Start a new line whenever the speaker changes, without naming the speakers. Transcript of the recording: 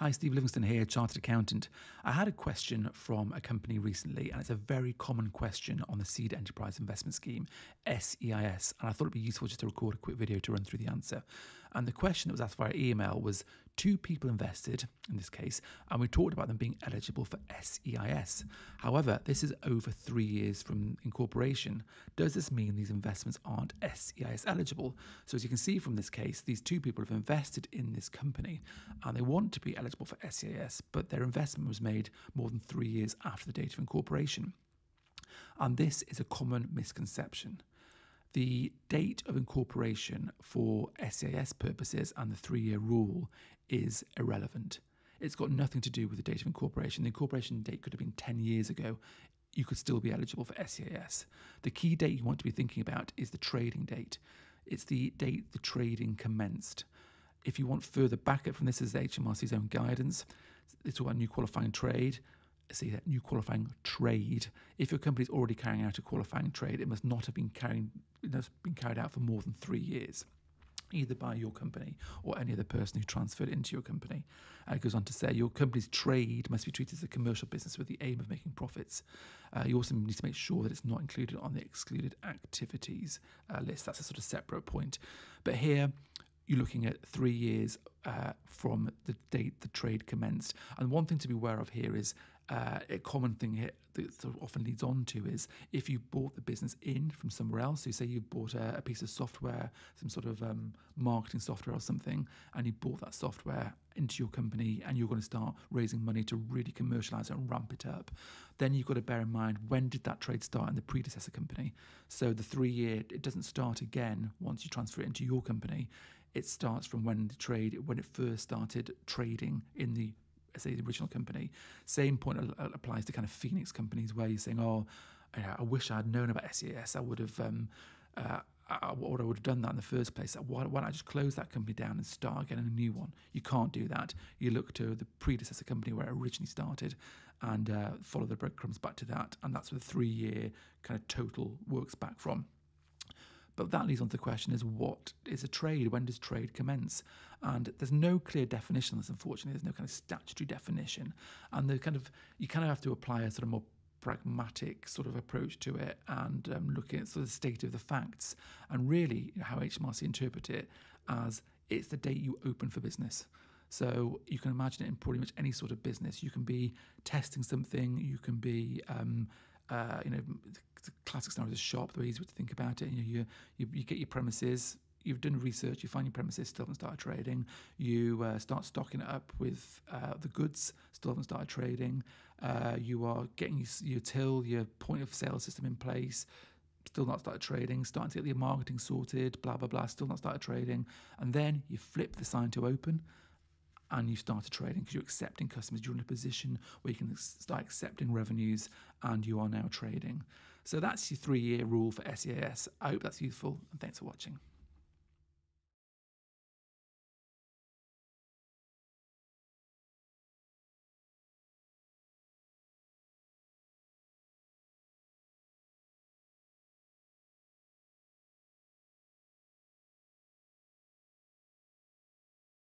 Hi, Steve Livingston here, Chartered Accountant. I had a question from a company recently, and it's a very common question on the Seed Enterprise Investment Scheme, SEIS, and I thought it'd be useful just to record a quick video to run through the answer. And the question that was asked via email was two people invested, in this case, and we talked about them being eligible for SEIS. However, this is over three years from incorporation. Does this mean these investments aren't SEIS eligible? So, as you can see from this case, these two people have invested in this company and they want to be eligible for SEIS, but their investment was made more than three years after the date of incorporation. And this is a common misconception. The date of incorporation for SEIS purposes and the three year rule is irrelevant. It's got nothing to do with the date of incorporation. The incorporation date could have been 10 years ago. You could still be eligible for SEIS. The key date you want to be thinking about is the trading date. It's the date the trading commenced. If you want further backup from this, is HMRC's own guidance. It's all about new qualifying trade see that new qualifying trade. If your company is already carrying out a qualifying trade, it must not have been carrying it been carried out for more than three years. Either by your company or any other person who transferred into your company. Uh, it goes on to say your company's trade must be treated as a commercial business with the aim of making profits. Uh, you also need to make sure that it's not included on the excluded activities uh, list. That's a sort of separate point. But here, you're looking at three years uh, from the date the trade commenced. And one thing to be aware of here is uh, a common thing here that sort of often leads on to is if you bought the business in from somewhere else, so you say you bought a, a piece of software, some sort of um, marketing software or something, and you bought that software into your company and you're going to start raising money to really commercialize it and ramp it up, then you've got to bear in mind when did that trade start in the predecessor company. So the three year, it doesn't start again once you transfer it into your company. It starts from when the trade, when it first started trading in the say the original company. Same point applies to kind of Phoenix companies where you're saying, oh, I wish I'd known about SEIS. I would have, um, uh, I, or I would have done that in the first place. Why, why don't I just close that company down and start getting a new one? You can't do that. You look to the predecessor company where it originally started and uh, follow the breadcrumbs back to that. And that's where the three year kind of total works back from. But that leads on to the question is what is a trade? When does trade commence? And there's no clear definition of this, unfortunately. There's no kind of statutory definition. And the kind of you kind of have to apply a sort of more pragmatic sort of approach to it and um, looking at sort of the state of the facts and really how HMRC interpret it as it's the date you open for business. So you can imagine it in pretty much any sort of business. You can be testing something, you can be um, uh, you know, the classic scenario is a shop, the way easy to think about it. You, know, you, you, you get your premises, you've done research, you find your premises, still haven't started trading. You uh, start stocking it up with uh, the goods, still haven't started trading. Uh, you are getting your, your, till, your point of sale system in place, still not started trading. Starting to get your marketing sorted, blah blah blah, still not started trading. And then you flip the sign to open, and you started trading because you're accepting customers. You're in a position where you can start accepting revenues and you are now trading. So that's your three year rule for SEIS. I hope that's useful and thanks for watching.